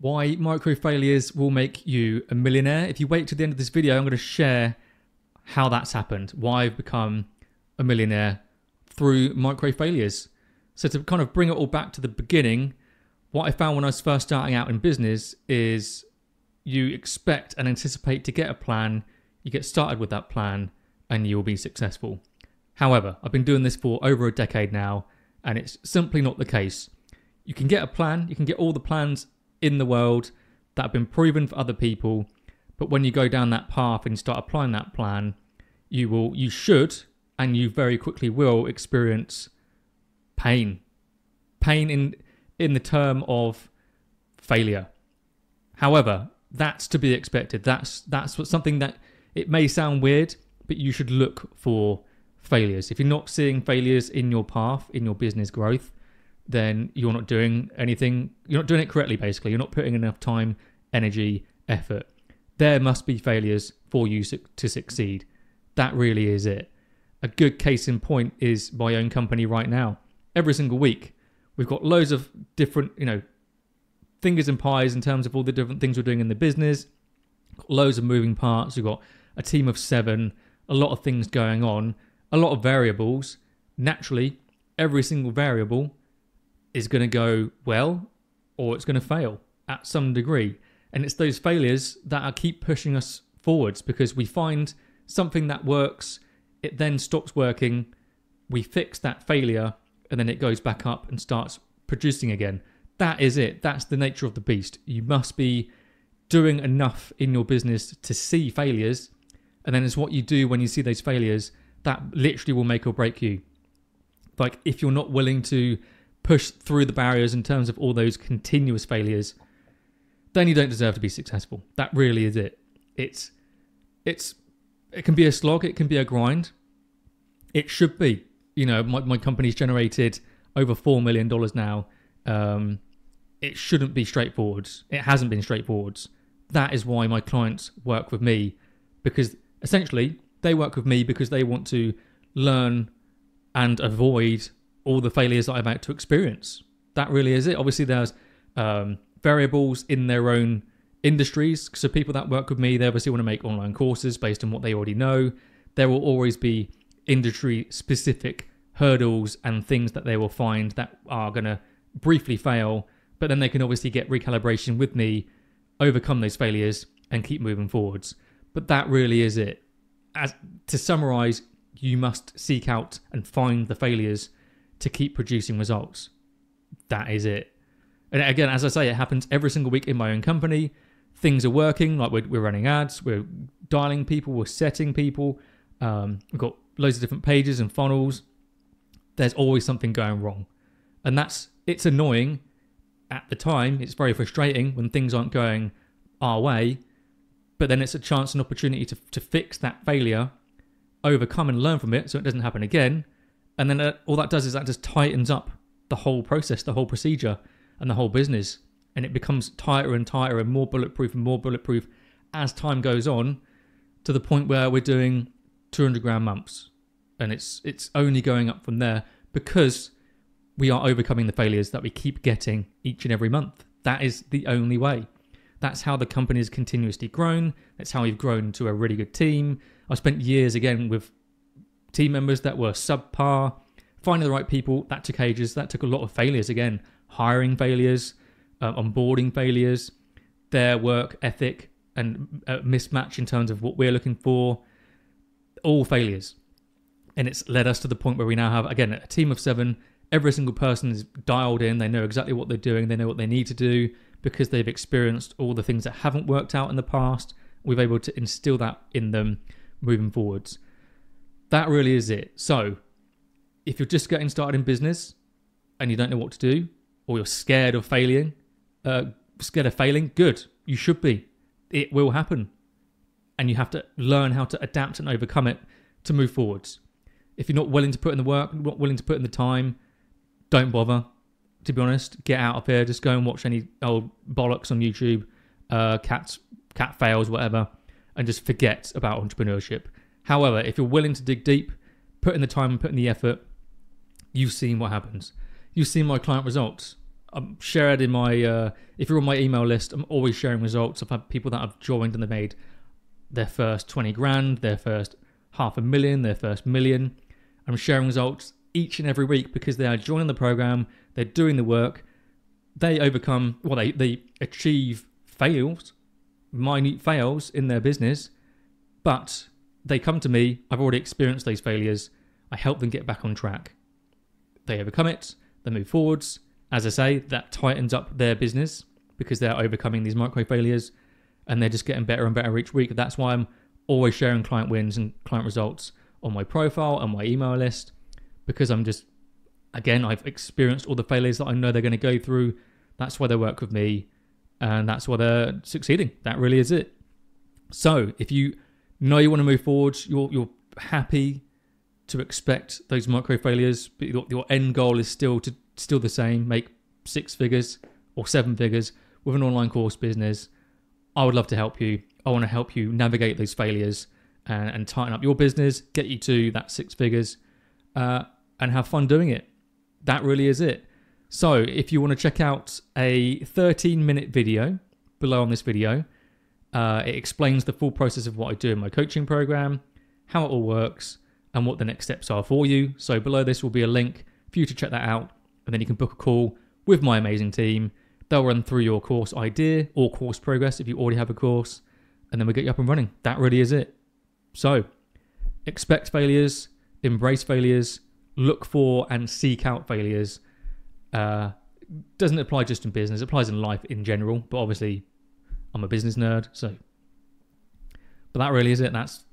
why micro failures will make you a millionaire. If you wait to the end of this video, I'm going to share how that's happened, why I've become a millionaire through micro failures. So, to kind of bring it all back to the beginning, what I found when I was first starting out in business is you expect and anticipate to get a plan, you get started with that plan, and you'll be successful. However, I've been doing this for over a decade now, and it's simply not the case. You can get a plan, you can get all the plans in the world that have been proven for other people, but when you go down that path and start applying that plan, you will you should and you very quickly will experience pain. Pain in in the term of failure. However, that's to be expected. That's that's what something that it may sound weird, but you should look for failures. If you're not seeing failures in your path, in your business growth, then you're not doing anything, you're not doing it correctly, basically. You're not putting enough time, energy, effort. There must be failures for you to succeed. That really is it. A good case in point is my own company right now. Every single week, we've got loads of different, you know, fingers and pies in terms of all the different things we're doing in the business, loads of moving parts. We've got a team of seven, a lot of things going on, a lot of variables. Naturally, every single variable is going to go well or it's going to fail at some degree. And it's those failures that are keep pushing us forwards because we find something that works, it then stops working, we fix that failure, and then it goes back up and starts producing again. That is it. That's the nature of the beast. You must be doing enough in your business to see failures, and then it's what you do when you see those failures that literally will make or break you. Like if you're not willing to push through the barriers in terms of all those continuous failures, then you don't deserve to be successful. That really is it. It's it's it can be a slog, it can be a grind. It should be. You know, my, my company's generated over four million dollars now. Um, it shouldn't be straightforward. It hasn't been straightforward. That is why my clients work with me because essentially they work with me because they want to learn and avoid all the failures that I'm about to experience. That really is it. Obviously, there's um, variables in their own industries. So people that work with me, they obviously want to make online courses based on what they already know. There will always be industry specific hurdles and things that they will find that are going to briefly fail, but then they can obviously get recalibration with me, overcome those failures, and keep moving forwards. But that really is it. As to summarize, you must seek out and find the failures to keep producing results. That is it. And again, as I say, it happens every single week in my own company. Things are working, like we're, we're running ads, we're dialing people, we're setting people. Um, we've got loads of different pages and funnels. There's always something going wrong. And that's, it's annoying at the time. It's very frustrating when things aren't going our way. But then it's a chance and opportunity to, to fix that failure, overcome and learn from it so it doesn't happen again. And then uh, all that does is that just tightens up the whole process, the whole procedure and the whole business. And it becomes tighter and tighter and more bulletproof and more bulletproof as time goes on to the point where we're doing 200 grand months. And it's it's only going up from there because we are overcoming the failures that we keep getting each and every month. That is the only way. That's how the company has continuously grown. That's how we've grown to a really good team. I spent years again with team members that were subpar. Finding the right people, that took ages. That took a lot of failures again hiring failures, uh, onboarding failures, their work ethic and uh, mismatch in terms of what we're looking for, all failures. And it's led us to the point where we now have, again, a team of seven. Every single person is dialed in. They know exactly what they're doing. They know what they need to do because they've experienced all the things that haven't worked out in the past. We've able to instill that in them moving forwards. That really is it. So, if you're just getting started in business and you don't know what to do, or you're scared of failing, uh, scared of failing, good. You should be. It will happen. And you have to learn how to adapt and overcome it to move forwards. If you're not willing to put in the work, not willing to put in the time, don't bother. To be honest, get out of here. Just go and watch any old bollocks on YouTube, uh, cat fails, whatever, and just forget about entrepreneurship. However, if you're willing to dig deep, put in the time and put in the effort, you've seen what happens. You've seen my client results I'm shared in my. Uh, if you're on my email list, I'm always sharing results. I've had people that have joined and they made their first 20 grand, their first half a million, their first million. I'm sharing results each and every week because they are joining the program, they're doing the work, they overcome, well, they, they achieve fails, minute fails in their business, but they come to me, I've already experienced those failures, I help them get back on track. They overcome it, they move forwards. As I say, that tightens up their business because they're overcoming these micro failures and they're just getting better and better each week. That's why I'm always sharing client wins and client results on my profile and my email list because I'm just, again, I've experienced all the failures that I know they're going to go through. That's why they work with me and that's why they're succeeding. That really is it. So if you know you want to move forward, you're, you're happy to expect those micro failures, but your, your end goal is still to still the same, make six figures or seven figures with an online course business. I would love to help you. I want to help you navigate those failures and, and tighten up your business, get you to that six figures, uh, and have fun doing it. That really is it. So, if you want to check out a 13 minute video below on this video, uh, it explains the full process of what I do in my coaching program, how it all works, and what the next steps are for you. So, below this will be a link for you to check that out, and then you can book a call with my amazing team. They'll run through your course idea or course progress if you already have a course, and then we get you up and running. That really is it. So, expect failures, embrace failures, look for and seek out failures. Uh, doesn't apply just in business; it applies in life in general. But obviously, I'm a business nerd, so. But that really is it. That's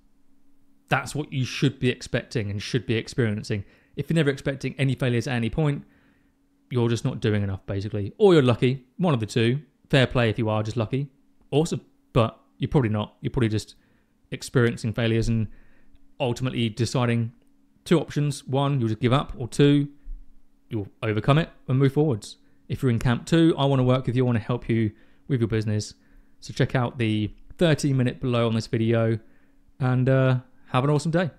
that's what you should be expecting and should be experiencing. If you're never expecting any failures at any point, you're just not doing enough, basically. Or you're lucky. One of the two. Fair play if you are just lucky. Awesome. But you're probably not. You're probably just experiencing failures and ultimately deciding two options. One, you'll just give up, or two, you'll overcome it and move forwards. If you're in camp two, I want to work with you, I want to help you with your business. So check out the 13 minute below on this video and uh, have an awesome day.